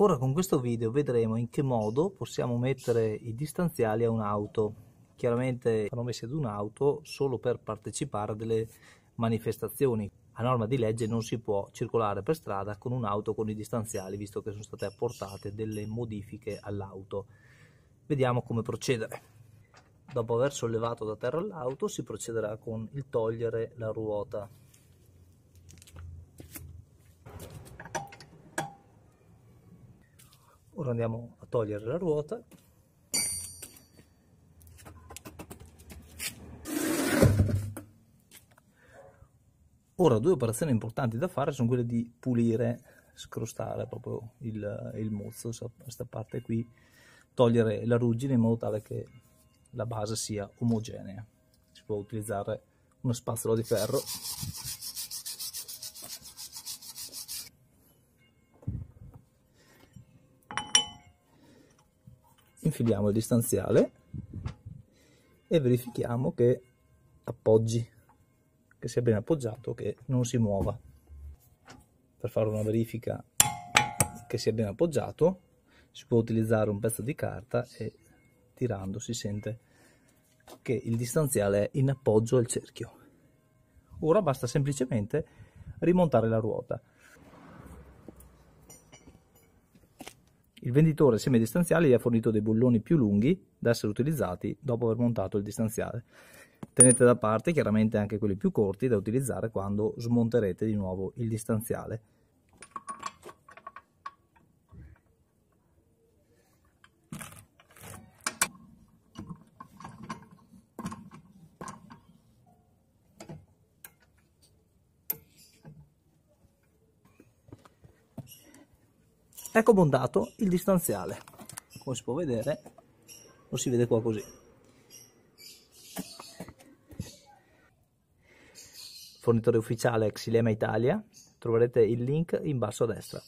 Ora con questo video vedremo in che modo possiamo mettere i distanziali a un'auto. Chiaramente vanno messi ad un'auto solo per partecipare a delle manifestazioni. A norma di legge non si può circolare per strada con un'auto con i distanziali, visto che sono state apportate delle modifiche all'auto. Vediamo come procedere. Dopo aver sollevato da terra l'auto si procederà con il togliere la ruota ora andiamo a togliere la ruota. Ora due operazioni importanti da fare sono quelle di pulire scrostare proprio il, il mozzo questa parte qui togliere la ruggine in modo tale che la base sia omogenea. Si può utilizzare uno spazzolo di ferro infiliamo il distanziale e verifichiamo che appoggi, che sia ben appoggiato, che non si muova. Per fare una verifica che sia ben appoggiato si può utilizzare un pezzo di carta e tirando si sente che il distanziale è in appoggio al cerchio. Ora basta semplicemente rimontare la ruota. Il venditore semidistanziali gli ha fornito dei bulloni più lunghi da essere utilizzati dopo aver montato il distanziale. Tenete da parte chiaramente anche quelli più corti da utilizzare quando smonterete di nuovo il distanziale. Ecco montato il distanziale. Come si può vedere lo si vede qua così. Fornitore ufficiale Xilema Italia. Troverete il link in basso a destra